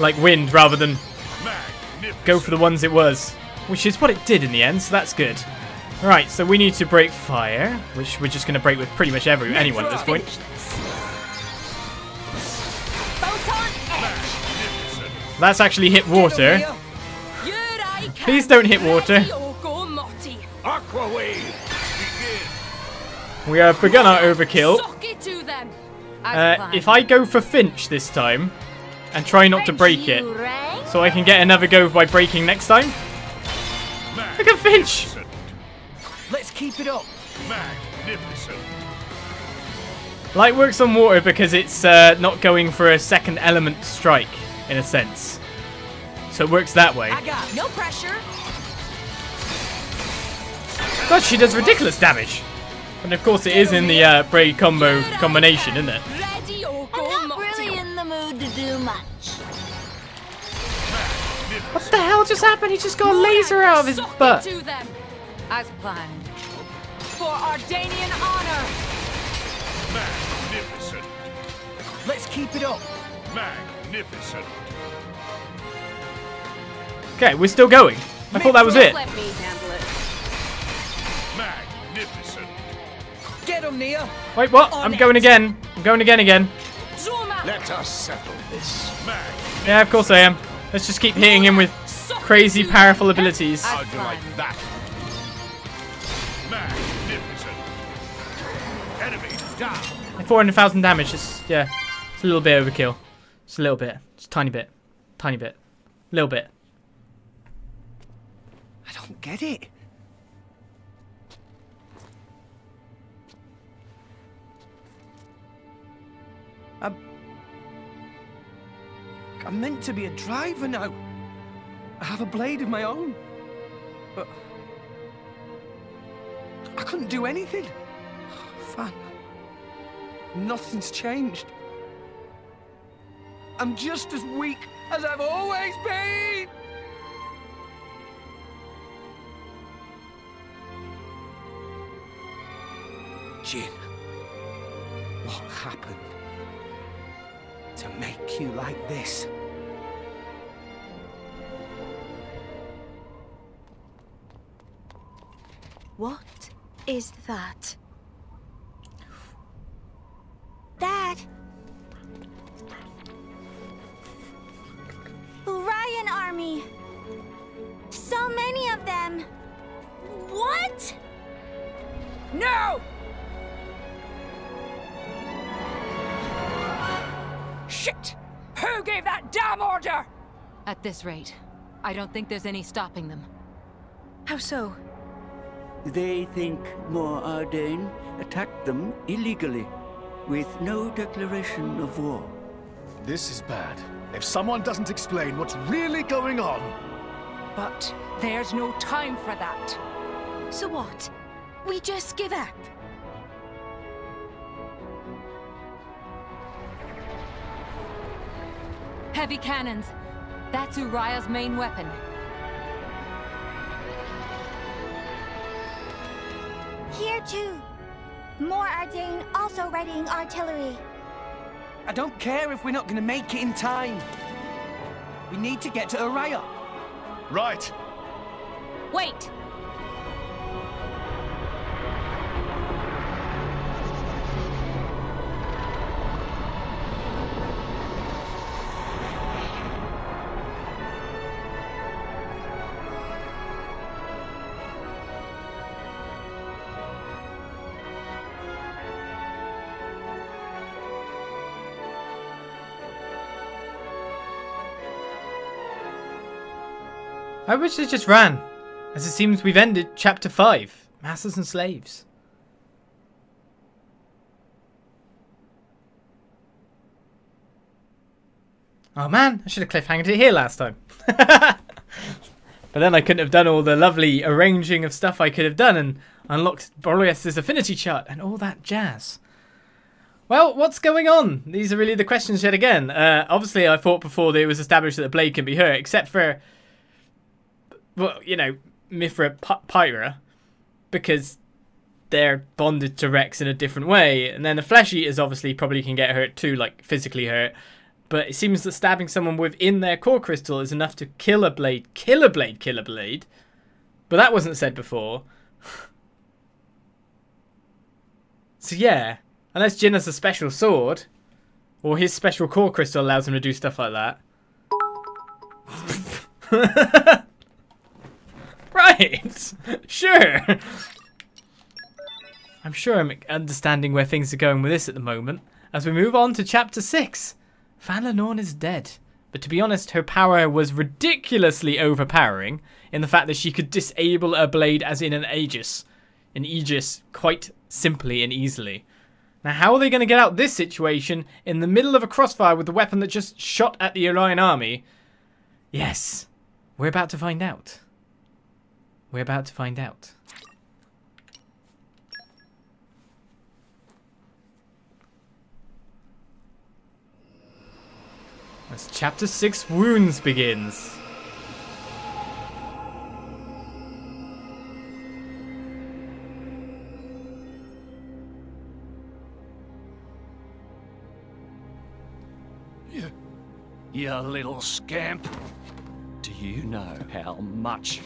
like wind, rather than go for the ones it was. Which is what it did in the end, so that's good. Right, so we need to break fire, which we're just going to break with pretty much every anyone at this point. That's actually hit water. Please don't hit water. Aqua wave. Begin. We have begun our overkill. Uh, if I go for Finch this time, and try not to break it, so I can get another go by breaking next time. Look at Finch! Let's keep it up. Magnificent. Light works on water because it's uh, not going for a second element strike, in a sense. So it works that way. I got No pressure. God, she does ridiculous damage! And of course it is in the uh, Braid combo combination, isn't it? I'm not really in the mood to do much. What the hell just happened? He just got a laser out of his butt. to them. As planned. For Ardanian honor. Magnificent. Let's keep it up. Magnificent. Okay, we're still going. I thought that was it. Get him, Nia. Wait, what? I'm going again. I'm going again again. Let us settle this. Magnificent. Yeah, of course I am. Let's just keep hitting him with crazy, powerful abilities. How'd you like that? Magnificent. Enemy down. 400,000 damage. It's, yeah, it's a little bit overkill. It's a little bit. It's a tiny bit. Tiny bit. Little bit. I don't get it. I'm... I'm meant to be a driver now. I have a blade of my own. But... I couldn't do anything. Fan. Nothing's changed. I'm just as weak as I've always been! Jin, what happened to make you like this. What is that? Dad! Uraya Army! So many of them! What? No! Shit! Who gave that damn order? At this rate, I don't think there's any stopping them. How so? They think Mor Ardain attacked them illegally, with no declaration of war. This is bad. If someone doesn't explain what's really going on... But there's no time for that. So what? We just give up? Heavy cannons. That's Uraya's main weapon. Here too. Mor Ardain also readying artillery. I don't care if we're not going to make it in time. We need to get to Araya. Right. Wait! I wish they just ran, as it seems we've ended chapter 5 Masters and Slaves. Oh man, I should have cliffhanged it here last time. but then I couldn't have done all the lovely arranging of stuff I could have done and unlocked Boreas's affinity chart and all that jazz. Well, what's going on? These are really the questions yet again. Uh, obviously, I thought before that it was established that the blade can be hurt, except for well, you know, Mythra P- Pyra, because they're bonded to Rex in a different way. And then the flesh eaters obviously probably can get hurt too, like physically hurt. But it seems that stabbing someone within their core crystal is enough to kill a blade, kill a blade, kill a blade. But that wasn't said before. so yeah, unless Jin has a special sword, or his special core crystal allows him to do stuff like that. Right. Sure. I'm sure I'm understanding where things are going with this at the moment. As we move on to chapter 6. Fan La Norne is dead. But to be honest, her power was ridiculously overpowering in the fact that she could disable a blade as in an Aegis. An Aegis quite simply and easily. Now, how are they going to get out this situation in the middle of a crossfire with the weapon that just shot at the Uraya army? Yes, we're about to find out. We're about to find out. As chapter 6 Wounds begins. You, you little scamp. Do you know how much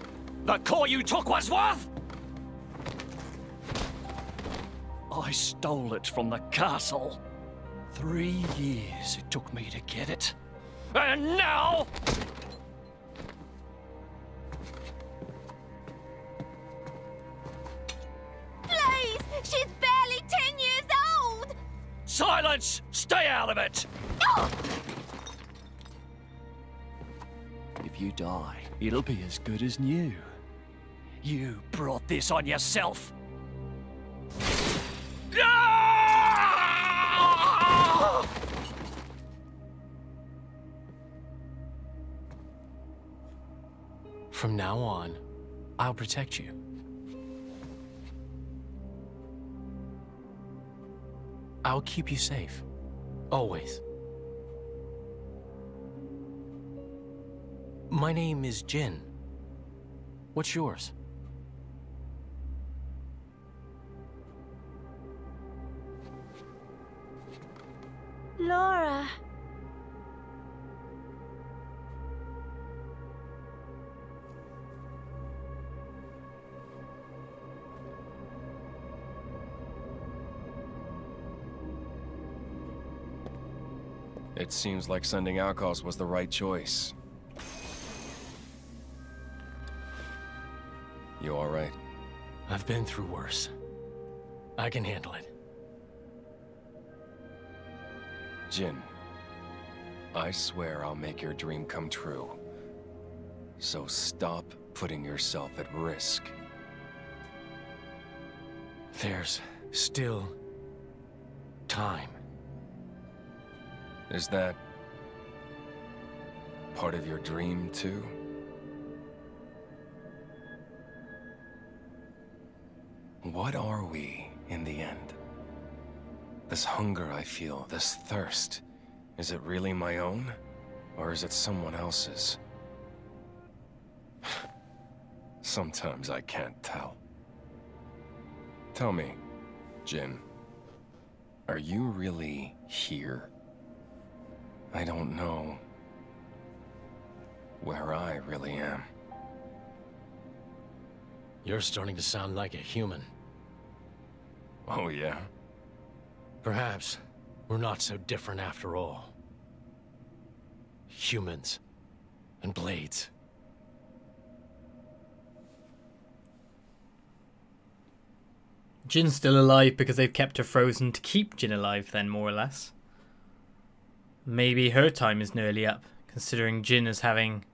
the core you took was worth? I stole it from the castle. Three years it took me to get it. And now... Please! She's barely ten years old! Silence! Stay out of it! If you die, it'll be as good as new. You brought this on yourself. From now on, I'll protect you. I'll keep you safe. Always. My name is Jin. What's yours? Lora. It seems like sending Akhos was the right choice. You alright? I've been through worse. I can handle it. Jin, I swear I'll make your dream come true. So stop putting yourself at risk. There's still time. Is that part of your dream, too? What are we, in the? This hunger I feel, this thirst, is it really my own? Or is it someone else's? Sometimes I can't tell. Tell me, Jin, are you really here? I don't know where I really am. You're starting to sound like a human. Oh, yeah? Perhaps we're not so different after all. Humans and blades. Jin's still alive because they've kept her frozen to keep Jin alive, then, more or less. Maybe her time is nearly up, considering Jin is having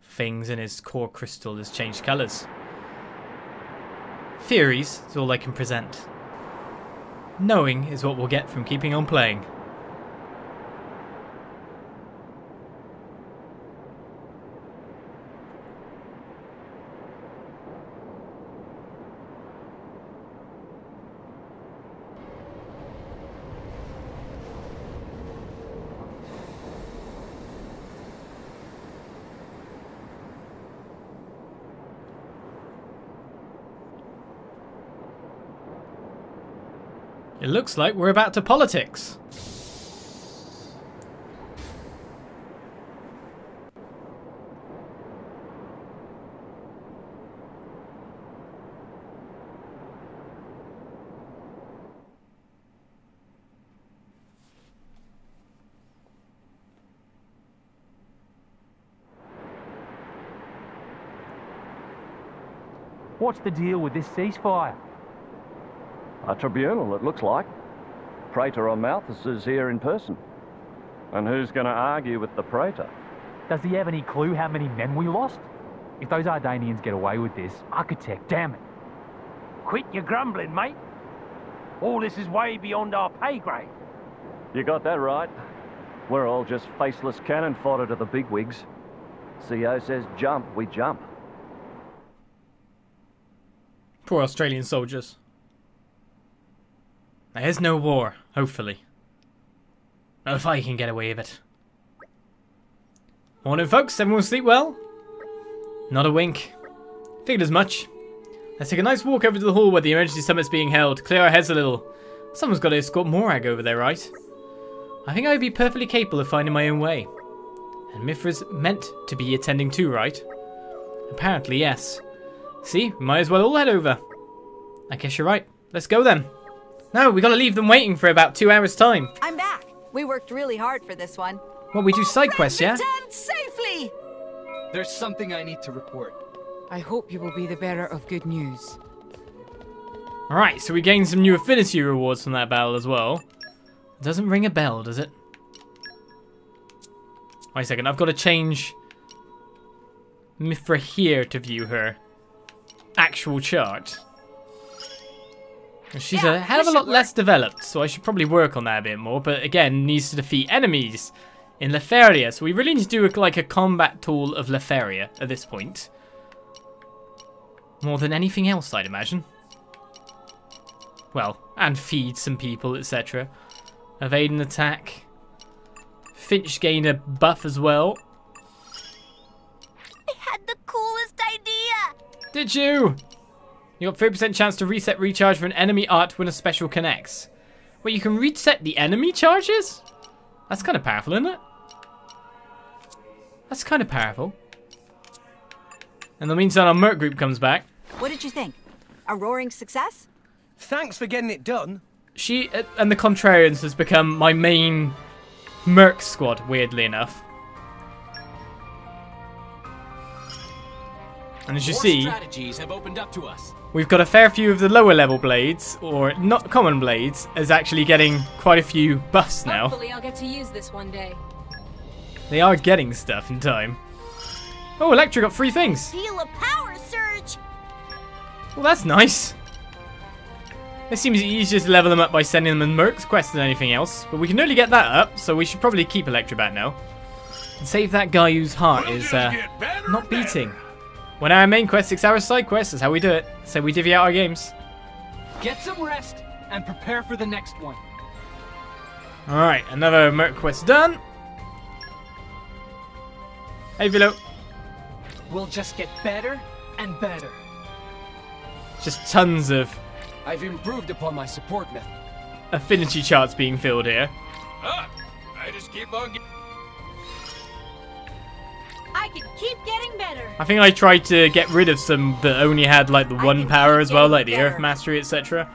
things in his core crystal that's changed colours. Theories is all I can present. Knowing is what we'll get from keeping on playing. Looks like we're about to politics. What's the deal with this ceasefire? A tribunal, it looks like. Praetor Amalthus is here in person. And who's going to argue with the Praetor? Does he have any clue how many men we lost? If those Ardanians get away with this, Architect, damn it. Quit your grumbling, mate. All this is way beyond our pay grade. You got that right. We're all just faceless cannon fodder to the bigwigs. CO says jump, we jump. Poor Australian soldiers. There is no war, hopefully. Not if I can get away with it. Morning, folks. Everyone sleep well? Not a wink. Figured as much. Let's take a nice walk over to the hall where the emergency summit's being held. Clear our heads a little. Someone's got to escort Morag over there, right? I think I would be perfectly capable of finding my own way. And Mythra's meant to be attending too, right? Apparently, yes. See, we might as well all head over. I guess you're right. Let's go then. No, we gotta leave them waiting for about two hours' time. I'm back. We worked really hard for this one. Well, we do side quests, yeah? Returned safely! There's something I need to report. I hope you will be the bearer of good news. Alright, so we gained some new affinity rewards from that battle as well. It doesn't ring a bell, does it? Wait a second, I've got to change Mythra here to view her actual chart. She's Yeah, a hell of a lot should less developed, so I should probably work on that a bit more. But again, needs to defeat enemies in Leftheria, so we really need to do a, like a combat tool of Leftheria at this point. More than anything else, I'd imagine. Well, and feed some people, etc. Evade an attack. Finch gained a buff as well. I had the coolest idea. Did you? You got 30% chance to reset recharge for an enemy art when a special connects. Wait, you can reset the enemy charges? That's kind of powerful, isn't it? That's kind of powerful. And that means that our Merc group comes back. What did you think? A roaring success? Thanks for getting it done. She uh, and the Contrarians has become my main Merc squad, weirdly enough. And as you More see, strategies have opened up to us. We've got a fair few of the lower level blades, or not common blades, as actually getting quite a few buffs now. Hopefully I'll get to use this one day. They are getting stuff in time. Oh, Electra got three things. Feel a power surge. Well, that's nice. It seems easier to level them up by sending them in Merc's quest than anything else, but we can only get that up, so we should probably keep Electra back now. And save that guy whose heart is uh, not beating. When our main quest, six hours side quest, is how we do it. So we divvy out our games. Get some rest and prepare for the next one. Alright, another Merc quest done. Hey, Vilo. We'll just get better and better. Just tons of I've improved upon my support method. affinity charts being filled here. Ah, I just keep on getting. I can keep getting better. I think I tried to get rid of some that only had like the one power as well, like the Earth Mastery, etc.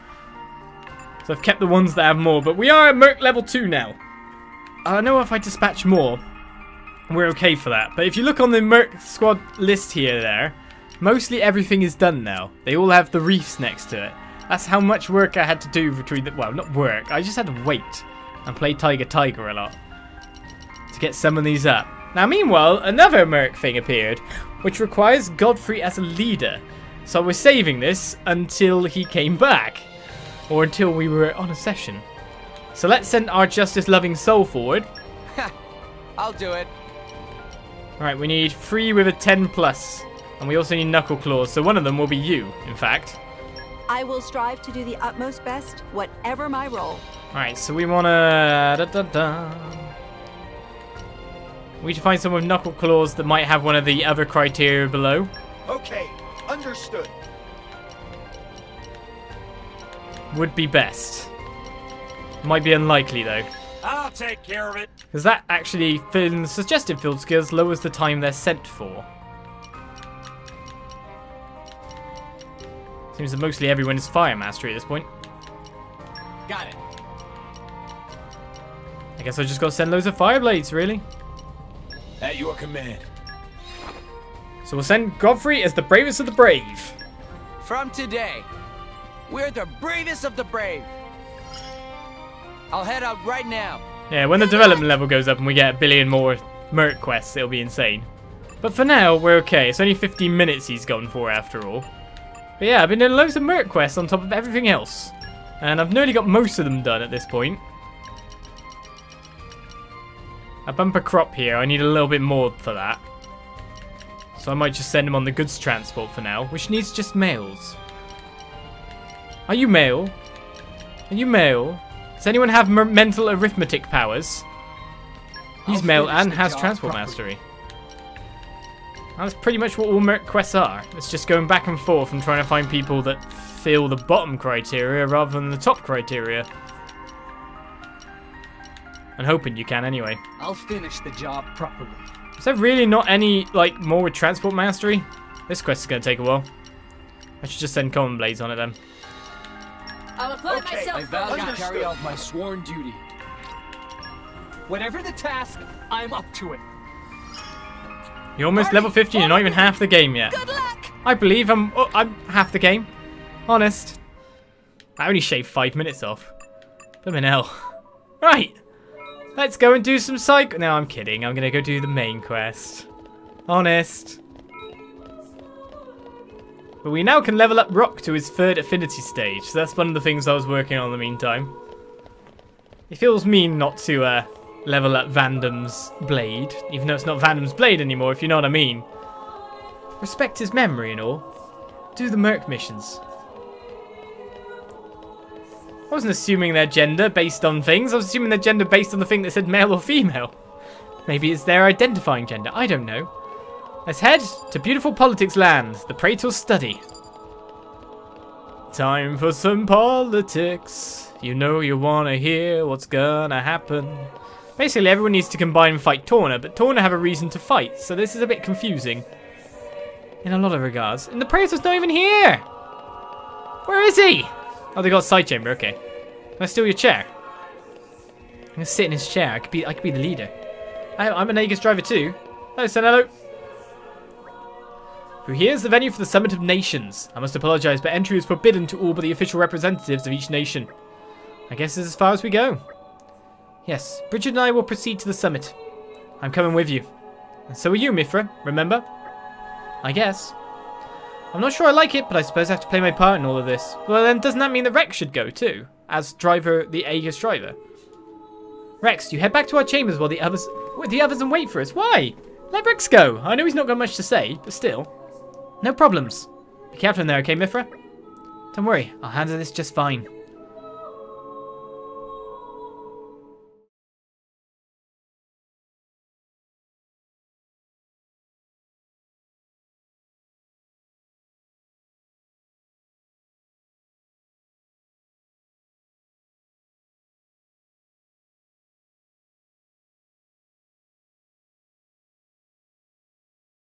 So I've kept the ones that have more, but we are at Merc level 2 now. I know if I dispatch more, we're okay for that. But if you look on the Merc squad list here there, mostly everything is done now. They all have the reefs next to it. That's how much work I had to do between the, well, not work, I just had to wait and play Tiger Tiger a lot to get some of these up. Now, meanwhile, another Merc thing appeared, which requires Godfrey as a leader. So we're saving this until he came back, or until we were on a session. So let's send our justice-loving soul forward. I'll do it. Alright, we need three with a 10 plus, and we also need knuckle claws, so one of them will be you, in fact. I will strive to do the utmost best, whatever my role. Alright, so we wanna... Da, da, da. We should find someone with knuckle claws that might have one of the other criteria below. Okay, understood. Would be best. Might be unlikely though. I'll take care of it. Because that actually, in the suggested field skills, lowers the time they're sent for. Seems that mostly everyone is fire mastery at this point. Got it. I guess I just got to send loads of fire blades, really. At your command. So we'll send Godfrey as the bravest of the brave. From today, we're the bravest of the brave. I'll head out right now. Yeah, when the development level goes up and we get a billion more Merc quests, it'll be insane. But for now, we're okay. It's only 15 minutes he's gone for after all. But yeah, I've been doing loads of Merc quests on top of everything else. And I've nearly got most of them done at this point. A bumper crop here, I need a little bit more for that. So I might just send him on the goods transport for now, which needs just males. Are you male? Are you male? Does anyone have m mental arithmetic powers? He's I'll male and has transport properly. mastery. That's pretty much what all Merc quests are. It's just going back and forth and trying to find people that fill the bottom criteria rather than the top criteria. And hoping you can anyway. I'll finish the job properly. Is there really not any, like, more with transport mastery? This quest is going to take a while. I should just send common blades on it then. I'll apply myself I vow to carry out my sworn duty. Whatever the task, I'm up to it. You're almost level 50 you're not even half the game yet. Good luck. I believe I'm oh, I'm half the game. Honest. I only shaved five minutes off. Blimmin' hell. Right. Let's go and do some psych. No, I'm kidding. I'm going to go do the main quest. Honest. But we now can level up Roc to his third affinity stage. So that's one of the things I was working on in the meantime. It feels mean not to uh, level up Vandham's blade, even though it's not Vandham's blade anymore, if you know what I mean. Respect his memory and all. Do the Merc missions. I wasn't assuming their gender based on things. I was assuming their gender based on the thing that said male or female. Maybe it's their identifying gender. I don't know. Let's head to beautiful politics land, the Praetor study. Time for some politics. You know you want to hear what's gonna happen. Basically, everyone needs to combine and fight Torna, but Torna have a reason to fight, so this is a bit confusing. In a lot of regards. And the Praetor's not even here! Where is he? Oh, they got a side chamber, okay. Can I steal your chair? I'm gonna sit in his chair. I could be I could be the leader. I, I'm an Aegis driver too. Hello, Senelo. Through here is the venue for the Summit of Nations. I must apologize, but entry is forbidden to all but the official representatives of each nation. I guess this is as far as we go. Yes, Brighid and I will proceed to the summit. I'm coming with you. And so are you, Mythra, remember? I guess. I'm not sure I like it, but I suppose I have to play my part in all of this. Well then, doesn't that mean that Rex should go too? As driver, the Aegis driver? Rex, you head back to our chambers while the others... The others and wait for us. Why? Let Rex go. I know he's not got much to say, but still. No problems. Be careful in there, okay, Mythra? Don't worry, I'll handle this just fine.